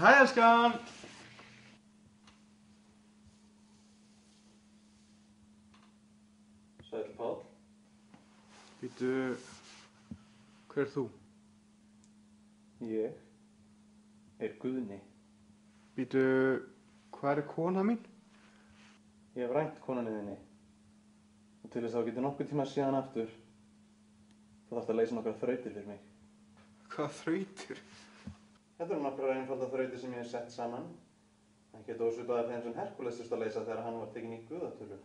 Hæ, elskan. Sæl Pál. Býtu, hver er þú? Ég er Guðni. Býtu, hvað er kona mín? Ég hef rænt konunni þinni. Og til þess að þú getur nokkuð tíma síðan aftur, þú þarfst að leysa nokkra þrautir fyrir mig. Hvað þrautir? Þetta eru nokkra einfalda þrautir sem ég hef sett saman. Ekki að ósvipaðar þeim sem Herkules þurfti að leysa þegar hann var tekinn í guðatölu.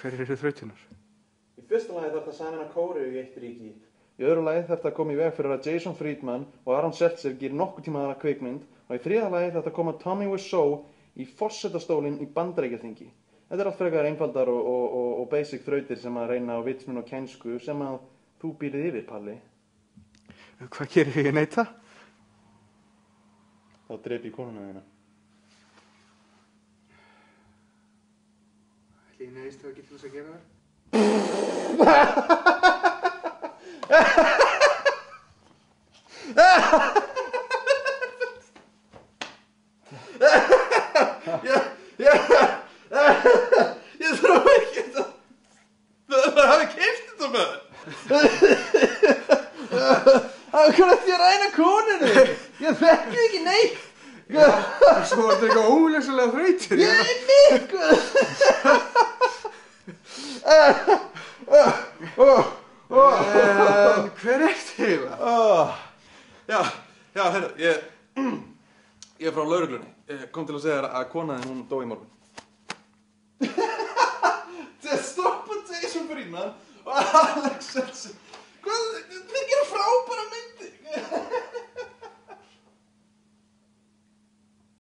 Hver eru þrautinar? Í fyrsta lagi þarf það samin að kóru í eitt ríki. Í öðru lagi þarf það að koma í veg fyrir að Jason Friedman og Aaron Seltzer gerir nokkuð tíma aðra kvikmynd og í þriða lagi þarf það að koma Tommy Wiseau í fórsetastólinn í bandarækjaþingi. Þetta er allt frekar einfaldar og, og, og, og basic þrautir sem að reyna á vitsmun og kænsku sem að þú býrið yfir, Palli. Hvað gerir ég neita? Þá dreip ég konuna þína. Ætli ég neðist það ekki til þess að gera það? Ég þrá ekki þetta. Það hafi keift þetta með það. Hverju ætti ég að ræna konunni? Ég þekki ekki neitt. Svo er þetta eitthvað ólesulega þrautir. Ég er mikið. En hver er þetta? Já, já, hérna, ég, ég er frá lauruglunni. Ég kom til að segja þér að konaðin hún dó í morgun. Til að stoppa Jason Friedman og Alex Seltzer. Hvað, þeir gera frábæra.